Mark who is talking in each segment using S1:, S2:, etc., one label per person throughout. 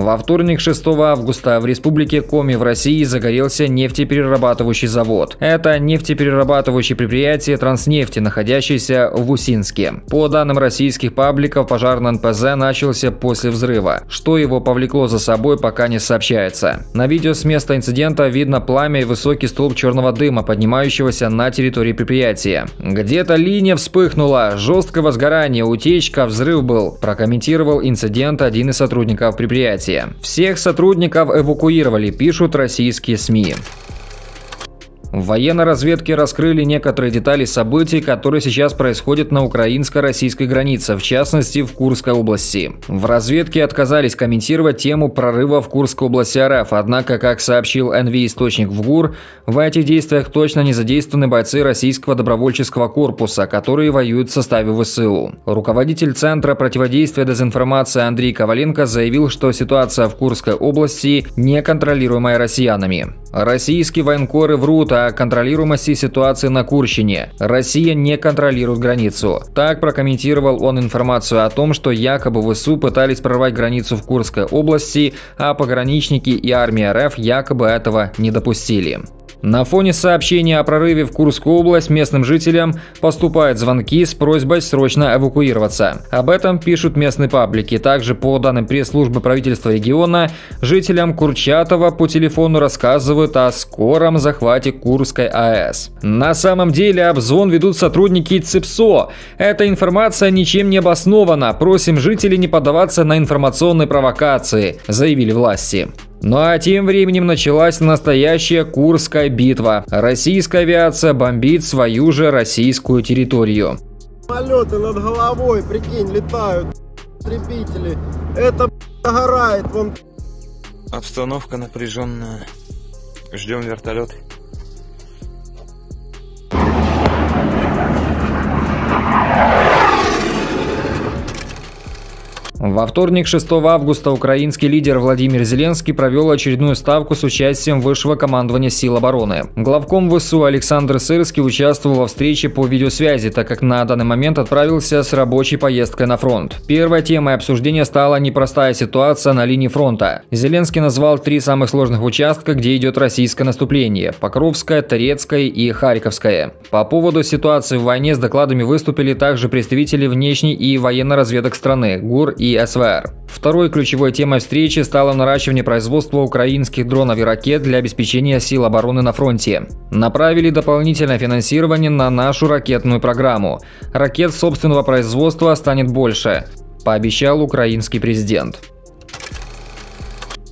S1: Во вторник 6 августа в республике Коми в России загорелся нефтеперерабатывающий завод. Это нефтеперерабатывающее предприятие Транснефти, находящееся в Усинске. По данным российских пабликов, пожар на НПЗ начался после взрыва. Что его повлекло за собой, пока не сообщается. На видео с места инцидента видно пламя и высокий столб черного дыма, поднимающегося на территории предприятия. Где-то линия вспыхнула, жесткого сгорания, утечка, взрыв был, прокомментировал инцидент один из сотрудников предприятия. Всех сотрудников эвакуировали, пишут российские СМИ. В военной разведке раскрыли некоторые детали событий, которые сейчас происходят на украинско-российской границе, в частности в Курской области. В разведке отказались комментировать тему прорыва в Курской области РФ, однако, как сообщил НВ-источник в ГУР, в этих действиях точно не задействованы бойцы российского добровольческого корпуса, которые воюют в составе ВСУ. Руководитель Центра противодействия дезинформации Андрей Коваленко заявил, что ситуация в Курской области неконтролируемая россиянами. Российские военкоры врут о контролируемости ситуации на Курщине. Россия не контролирует границу. Так прокомментировал он информацию о том, что якобы ВСУ пытались прорвать границу в Курской области, а пограничники и армия РФ якобы этого не допустили. На фоне сообщения о прорыве в Курскую область местным жителям поступают звонки с просьбой срочно эвакуироваться. Об этом пишут местные паблики. Также по данным пресс-службы правительства региона, жителям Курчатова по телефону рассказывают о скором захвате Курской АЭС. На самом деле обзвон ведут сотрудники ЦИПСО. Эта информация ничем не обоснована. Просим жителей не поддаваться на информационные провокации, заявили власти. Ну а тем временем началась настоящая Курская битва. Российская авиация бомбит свою же российскую территорию.
S2: Самолеты над головой, прикинь, летают, истребители. Это догорает, вон.
S3: Обстановка напряженная. Ждем вертолет.
S1: Во вторник, 6 августа, украинский лидер Владимир Зеленский провел очередную ставку с участием высшего командования сил обороны. Главком ВСУ Александр Сырский участвовал во встрече по видеосвязи, так как на данный момент отправился с рабочей поездкой на фронт. Первой темой обсуждения стала непростая ситуация на линии фронта. Зеленский назвал три самых сложных участка, где идет российское наступление – Покровское, Торецкое и Харьковское. По поводу ситуации в войне с докладами выступили также представители внешней и военной разведок страны – ГУР и СВР. Второй ключевой темой встречи стало наращивание производства украинских дронов и ракет для обеспечения сил обороны на фронте. Направили дополнительное финансирование на нашу ракетную программу. Ракет собственного производства станет больше, пообещал украинский президент.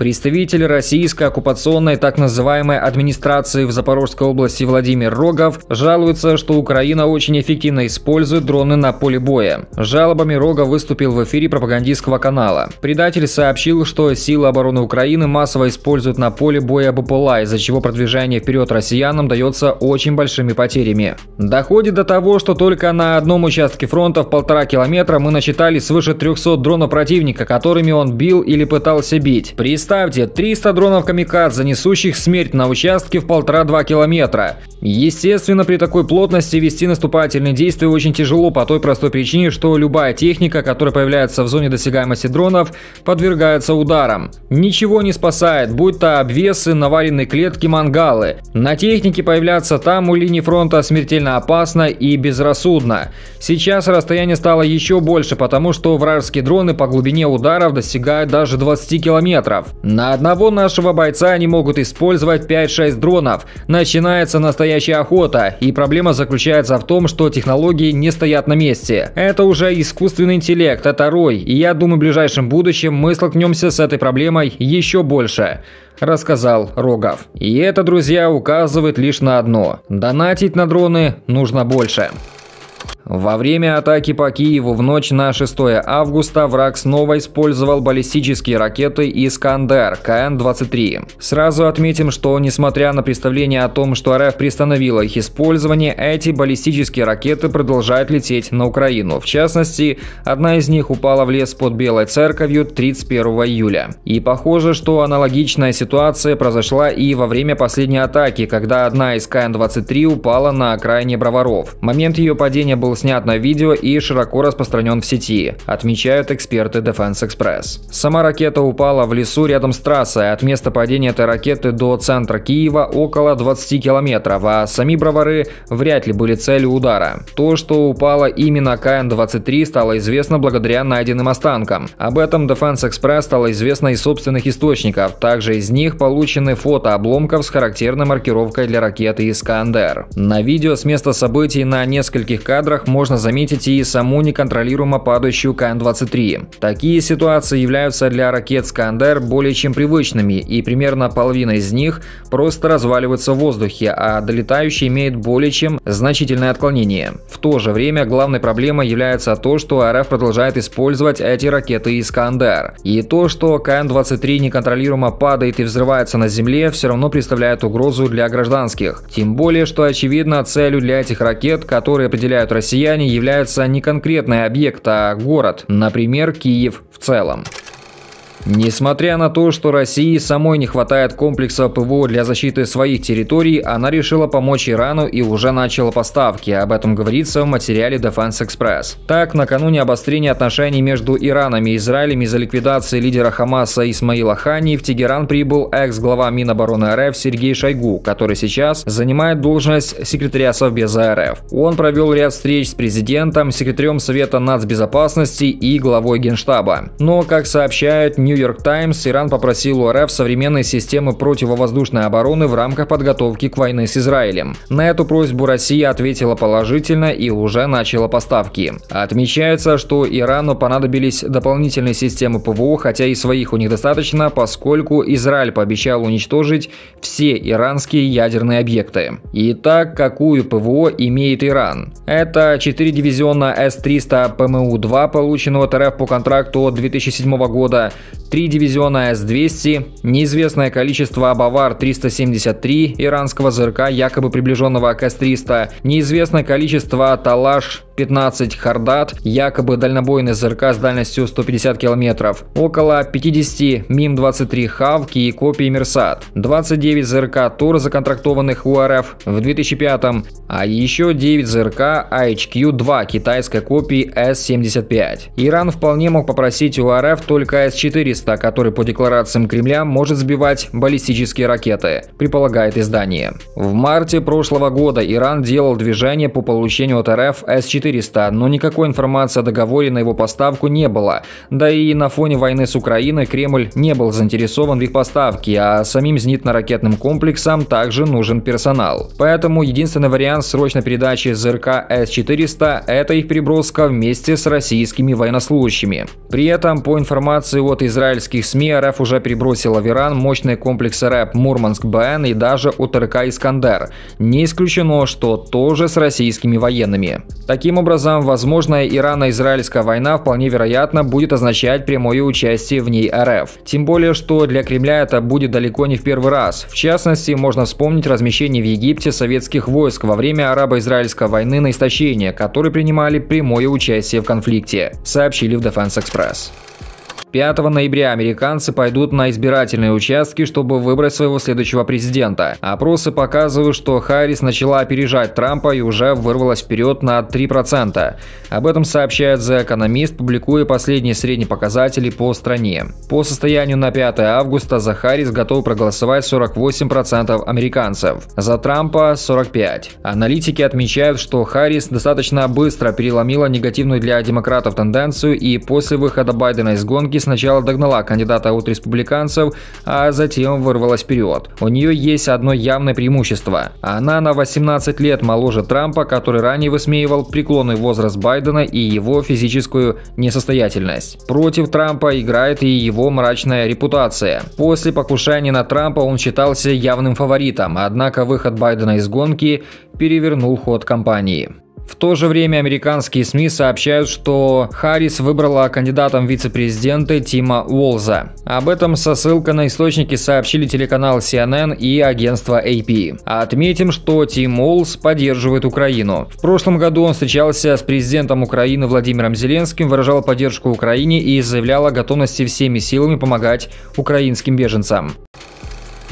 S1: Представитель российской оккупационной так называемой администрации в Запорожской области Владимир Рогов жалуется, что Украина очень эффективно использует дроны на поле боя. Жалобами Рогов выступил в эфире пропагандистского канала. Предатель сообщил, что силы обороны Украины массово используют на поле боя БПЛА, из-за чего продвижение вперед россиянам дается очень большими потерями. Доходит до того, что только на одном участке фронта в полтора километра мы насчитали свыше 300 дронов противника, которыми он бил или пытался бить. Представьте, 300 дронов камикадзе, несущих смерть на участке в полтора-два километра. Естественно, при такой плотности вести наступательные действия очень тяжело по той простой причине, что любая техника, которая появляется в зоне досягаемости дронов, подвергается ударам. Ничего не спасает, будь то обвесы, наваренные клетки, мангалы. На технике появляться там у линии фронта смертельно опасно и безрассудно. Сейчас расстояние стало еще больше, потому что вражеские дроны по глубине ударов достигают даже 20 километров. На одного нашего бойца они могут использовать 5-6 дронов. Начинается настоящая охота, и проблема заключается в том, что технологии не стоят на месте. Это уже искусственный интеллект, это рой, и я думаю, в ближайшем будущем мы столкнемся с этой проблемой еще больше рассказал Рогов. И это, друзья, указывает лишь на одно. Донатить на дроны нужно больше. Во время атаки по Киеву в ночь на 6 августа враг снова использовал баллистические ракеты «Искандер» КН-23. Сразу отметим, что несмотря на представление о том, что РФ приостановила их использование, эти баллистические ракеты продолжают лететь на Украину. В частности, одна из них упала в лес под Белой Церковью 31 июля. И похоже, что аналогичная ситуация произошла и во время последней атаки, когда одна из КН-23 упала на окраине Броваров. Момент ее падения был снят на видео и широко распространен в сети, отмечают эксперты Defense Express. Сама ракета упала в лесу рядом с трассой. От места падения этой ракеты до центра Киева около 20 километров, а сами бровары вряд ли были целью удара. То, что упала именно КН-23, стало известно благодаря найденным останкам. Об этом Defense Express стало известно из собственных источников. Также из них получены фото обломков с характерной маркировкой для ракеты «Искандер». На видео с места событий на нескольких кадрах можно заметить и саму неконтролируемо падающую КН-23. Такие ситуации являются для ракет «Скандер» более чем привычными, и примерно половина из них просто разваливается в воздухе, а долетающие имеют более чем значительное отклонение. В то же время главной проблемой является то, что РФ продолжает использовать эти ракеты «Искандер». И то, что КН-23 неконтролируемо падает и взрывается на земле, все равно представляет угрозу для гражданских. Тем более, что очевидно целью для этих ракет, которые определяют россияне, является не конкретный объект, а город, например, Киев в целом. Несмотря на то, что России самой не хватает комплекса ПВО для защиты своих территорий, она решила помочь Ирану и уже начала поставки. Об этом говорится в материале Defense Express. Так, накануне обострения отношений между Ираном и Израилем из-за ликвидации лидера Хамаса Исмаила Хани в Тегеран прибыл экс-глава Минобороны РФ Сергей Шойгу, который сейчас занимает должность секретаря Совбеза РФ. Он провел ряд встреч с президентом, секретарем Совета нацбезопасности и главой Генштаба. Но, как сообщают Нью-Йорк Таймс, Иран попросил у РФ современной системы противовоздушной обороны в рамках подготовки к войне с Израилем. На эту просьбу Россия ответила положительно и уже начала поставки. Отмечается, что Ирану понадобились дополнительные системы ПВО, хотя и своих у них достаточно, поскольку Израиль пообещал уничтожить все иранские ядерные объекты. Итак, какую ПВО имеет Иран? Это 4 дивизиона С-300 ПМУ-2, полученного от РФ по контракту от 2007 года, Три дивизиона С-200, неизвестное количество Бавар-373 иранского ЗРК, якобы приближенного к С-300, неизвестное количество Талаш 15 Хордад, якобы дальнобойный ЗРК с дальностью 150 км, около 50 MIM-23 Hawk и копии Мерсад, 29 ЗРК Тор, законтрактованных у РФ в 2005 а еще 9 ЗРК HQ-2 китайской копии С-75. Иран вполне мог попросить у РФ только С-400, который по декларациям Кремля может сбивать баллистические ракеты, предполагает издание. В марте прошлого года Иран делал движение по получению от РФ С-400, но никакой информации о договоре на его поставку не было. Да и на фоне войны с Украиной Кремль не был заинтересован в их поставке, а самим зенитно-ракетным комплексам также нужен персонал. Поэтому единственный вариант срочной передачи ЗРК С-400 – это их переброска вместе с российскими военнослужащими. При этом, по информации от израильских СМИ, РФ уже перебросила в Иран мощные комплексы РЭП Мурманск-БН и даже УТРК «Искандер». Не исключено, что тоже с российскими военными. Таким образом, возможная Ирано-Израильская война вполне вероятно будет означать прямое участие в ней РФ. Тем более, что для Кремля это будет далеко не в первый раз. В частности, можно вспомнить размещение в Египте советских войск во время арабо-израильской войны на истощение, которые принимали прямое участие в конфликте, сообщили в Defense Express. 5 ноября американцы пойдут на избирательные участки, чтобы выбрать своего следующего президента. Опросы показывают, что Харрис начала опережать Трампа и уже вырвалась вперед на 3%. Об этом сообщает The Economist, публикуя последние средние показатели по стране. По состоянию на 5 августа за Харрис готовы проголосовать 48% американцев, за Трампа 45%. Аналитики отмечают, что Харрис достаточно быстро переломила негативную для демократов тенденцию и после выхода Байдена из гонки сначала догнала кандидата от республиканцев, а затем вырвалась вперед. У нее есть одно явное преимущество. Она на 18 лет моложе Трампа, который ранее высмеивал преклонный возраст Байдена и его физическую несостоятельность. Против Трампа играет и его мрачная репутация. После покушения на Трампа он считался явным фаворитом, однако выход Байдена из гонки перевернул ход кампании. В то же время американские СМИ сообщают, что Харрис выбрала кандидатом вице-президента Тима Уолза. Об этом со ссылкой на источники сообщили телеканал CNN и агентство AP. Отметим, что Тим Уолз поддерживает Украину. В прошлом году он встречался с президентом Украины Владимиром Зеленским, выражал поддержку Украине и заявлял о готовности всеми силами помогать украинским беженцам.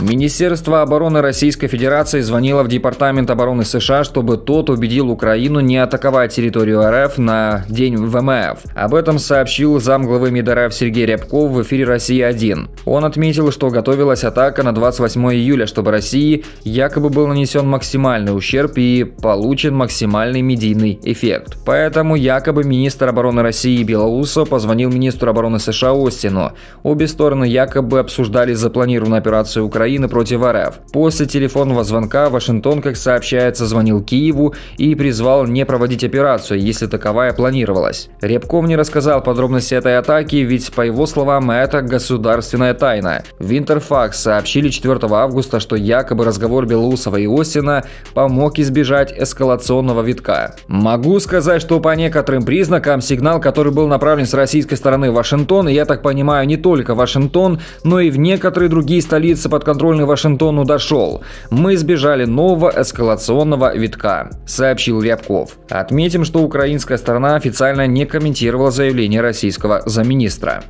S1: Министерство обороны Российской Федерации звонило в Департамент обороны США, чтобы тот убедил Украину не атаковать территорию РФ на День ВМФ. Об этом сообщил замглавы МИД РФ Сергей Рябков в эфире «Россия-1». Он отметил, что готовилась атака на 28 июля, чтобы России якобы был нанесен максимальный ущерб и получен максимальный медийный эффект. Поэтому якобы министр обороны России Белоусов позвонил министру обороны США Остину. Обе стороны якобы обсуждали запланированную операцию Украины Украины против РФ. После телефонного звонка Вашингтон, как сообщается, звонил Киеву и призвал не проводить операцию, если таковая планировалась. Рябков не рассказал подробности этой атаки, ведь, по его словам, это государственная тайна. В Интерфакс сообщили 4 августа, что якобы разговор Белоусова и Остина помог избежать эскалационного витка. Могу сказать, что по некоторым признакам сигнал, который был направлен с российской стороны в Вашингтон, я так понимаю, не только Вашингтон, но и в некоторые другие столицы под подконтрольный Вашингтону дошел. Мы избежали нового эскалационного витка, сообщил Рябков. Отметим, что украинская сторона официально не комментировала заявление российского замминистра.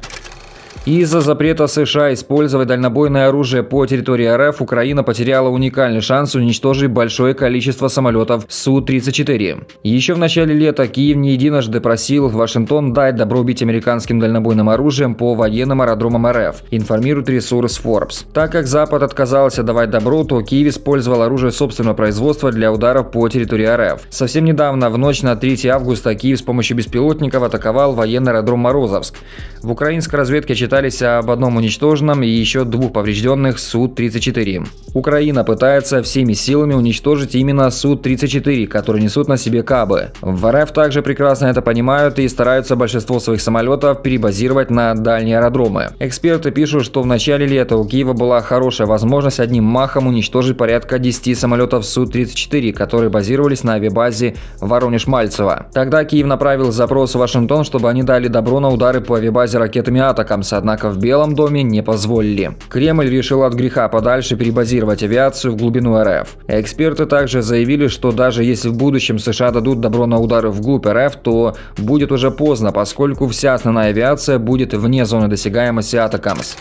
S1: Из-за запрета США использовать дальнобойное оружие по территории РФ Украина потеряла уникальный шанс уничтожить большое количество самолетов Су-34. Еще в начале лета Киев не единожды просил Вашингтон дать добро бить американским дальнобойным оружием по военным аэродромам РФ, информирует ресурс Forbes. Так как Запад отказался давать добро, то Киев использовал оружие собственного производства для ударов по территории РФ. Совсем недавно, в ночь на 3 августа, Киев с помощью беспилотников атаковал военный аэродром Морозовск. В украинской разведке читали отчитались об одном уничтоженном и еще двух поврежденных Су-34. Украина пытается всеми силами уничтожить именно Су-34, которые несут на себе кабы. В РФ также прекрасно это понимают и стараются большинство своих самолетов перебазировать на дальние аэродромы. Эксперты пишут, что в начале лета у Киева была хорошая возможность одним махом уничтожить порядка 10 самолетов Су-34, которые базировались на авиабазе Воронеж-Мальцево. Тогда Киев направил запрос в Вашингтон, чтобы они дали добро на удары по авиабазе ракетами «Атакамс», однако в Белом доме не позволили. Кремль решил от греха подальше перебазировать авиацию в глубину РФ. Эксперты также заявили, что даже если в будущем США дадут добро на удары вглубь РФ, то будет уже поздно, поскольку вся основная авиация будет вне зоны досягаемости Атакамс.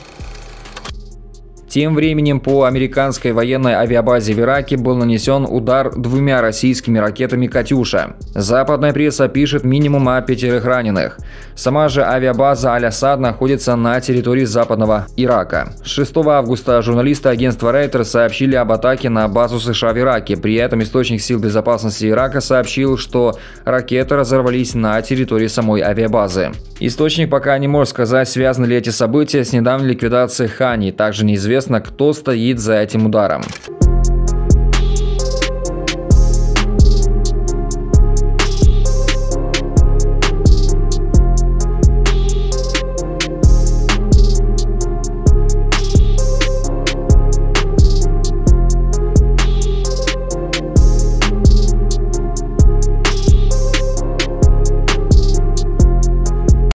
S1: Тем временем по американской военной авиабазе в Ираке был нанесен удар двумя российскими ракетами «Катюша». Западная пресса пишет минимум о пятерых раненых. Сама же авиабаза Аль-Асад находится на территории западного Ирака. 6 августа журналисты агентства Рейтер сообщили об атаке на базу США в Ираке. При этом источник сил безопасности Ирака сообщил, что ракеты разорвались на территории самой авиабазы. Источник пока не может сказать, связаны ли эти события с недавней ликвидацией Хани. Также неизвестно, кто стоит за этим ударом.